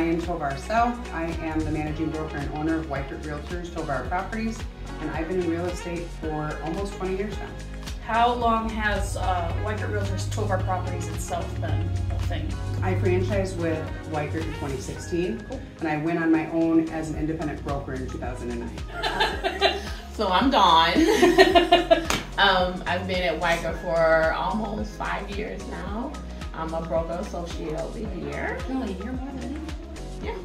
Ryan Tovar South. I am the managing broker and owner of Weichert Realtors Tovar Properties, and I've been in real estate for almost 20 years now. How long has uh, Weichert Realtors Tovar Properties itself been a thing? I franchised with Weichert in 2016, and I went on my own as an independent broker in 2009. So I'm Dawn. um, I've been at Weichert for almost five years now. I'm a broker associate over here. Really, you're more than me. Yeah.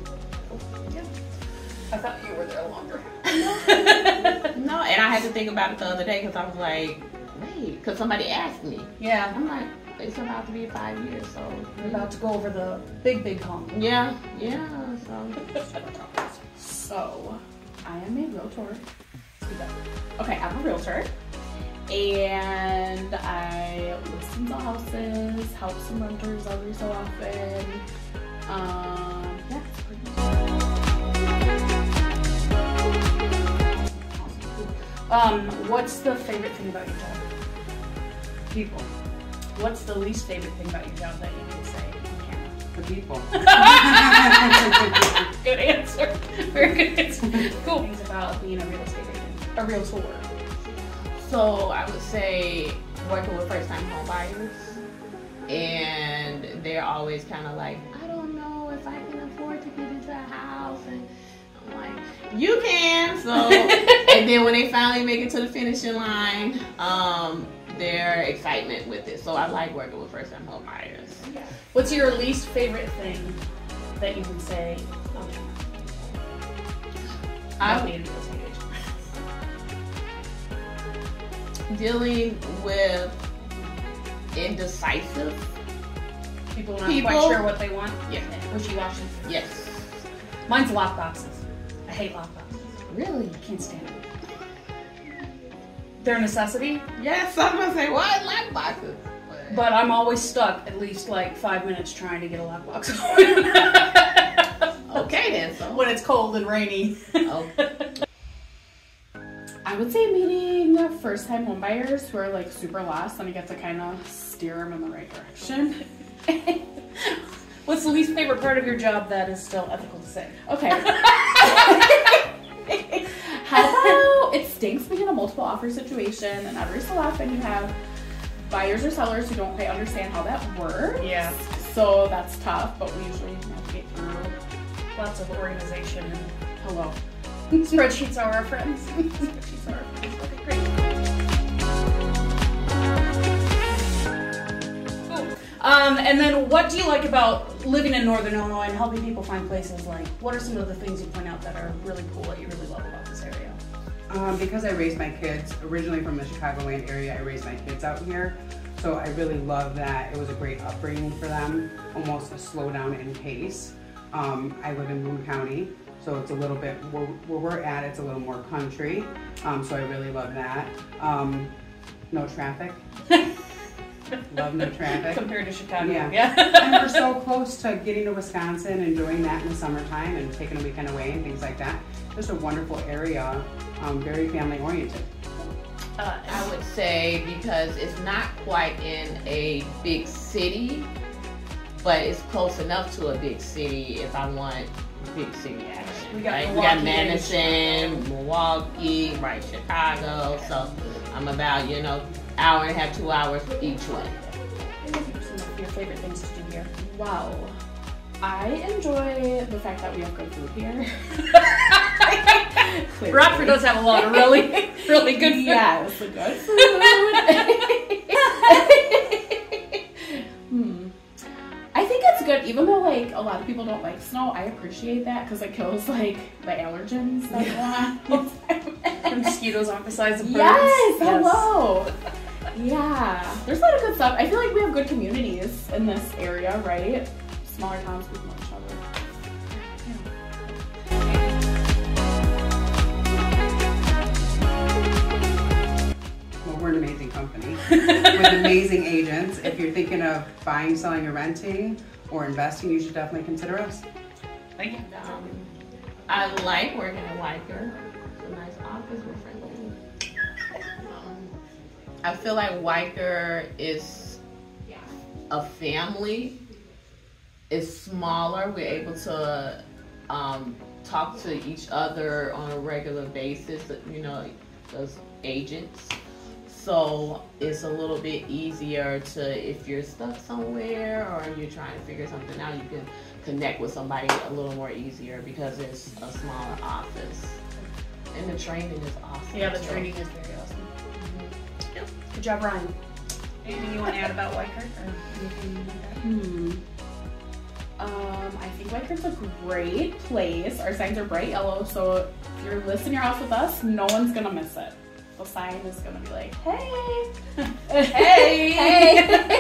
Yeah. I thought you were there longer. No, and I had to think about it the other day because I was like, wait, because somebody asked me. Yeah, I'm like, it's about to be five years, so. we're about to go over the big, big hump. Yeah, yeah, so. So, I am a realtor. Okay, I'm a realtor. And I list some houses, help some renters every so often. Um, yeah, it's pretty Um, what's the favorite thing about your job? People, What's the least favorite thing about your job that you can say on camera? the people. Good answer. Very good answer. Cool. things about being a real estate agent. A real tour. So I would say working with first time home buyers. And they're always kind of like, I don't know if I can afford to get into a house. And I'm like, you can. So, and then when they finally make it to the finishing line, um, their excitement with it. So I like working with first time home buyers. What's your least favorite thing that you can say on camera? I- About being a real estate. Dealing with indecisive. People not People- quite sure what they want. Yeah. Wishy-washy. Yes. Mine's lock boxes. I hate lock boxes. Really? I can't stand them. They're a necessity, Yes, I'm gonna say what? Lock boxes. but I'm always stuck at least like five minutes trying to get a lockbox open. Okay then, so. when it's cold and rainy. Oh, I would say meeting first time home buyers who are like super lost and I get to kind of steer them in the right direction. What's the least favorite part of your job that is still ethical to say? Okay. How about it stinks being in a multiple offer situation, and every so often you have buyers or sellers who don't quite understand how that works. Yeah. So that's tough, but we usually navigate through. Lots of organization and Hello. spreadsheets are our friends. Spreadsheets are- Okay, great. Um, and then what do you like about living in Northern Illinois and helping people find places like, what are some of the things you point out that are really cool that you really love about this area? Um, because I raised my kids originally from the Chicagoland area, I raised my kids out here. So I really love that. It was a great upbringing for them, almost a slowdown in pace. Um, I live in Boone County, so it's a little bit where, where we're at. It's a little more country, um, so I really love that. Um, no traffic. love no traffic. Compared to Chicago. Yeah. Yeah. and we're so close to getting to Wisconsin and doing that in the summertime and taking a weekend away and things like that. Just a wonderful area, um, very family oriented. Uh, I would say because it's not quite in a big city, but it's close enough to a big city if I want big city action. We got right? we got Madison, Milwaukee, right, Chicago. So I'm about, you know, hour and a half, two hours each way. some of your favorite things to do here. Wow. I enjoy the fact that we have good food here. Clearly. Rockford does have a lot of really, really good food. Yes, the good food. Snow. I appreciate that because it kills like the allergens that go on. The mosquitoes aren't the size of birds. yes, hello. Yeah, there's a lot of good stuff. I feel like we have good communities in this area, right? Smaller towns, people know each other. Well, we're an amazing company with amazing agents. If you're thinking of buying, selling, or renting or investing, you should definitely consider us. Um, I like working at Weichert. It's a nice office, we're friendly. Um, I feel like Weichert is a family. it's smaller. We're able to um, talk to each other on a regular basis. You know, as agents. So it's a little bit easier to if you're stuck somewhere or you're trying to figure something out, you can connect with somebody a little more easier because it's a smaller office. And the training is awesome. Yeah, the too. training is very awesome. Good job, Ryan. Anything you want to add about Weichert or anything like that? Hmm. Um, I think Weichert's a great place. Our signs are bright yellow, so if you're listing your house with us, no one's gonna miss it. The sign is gonna be like, hey, Hey! hey.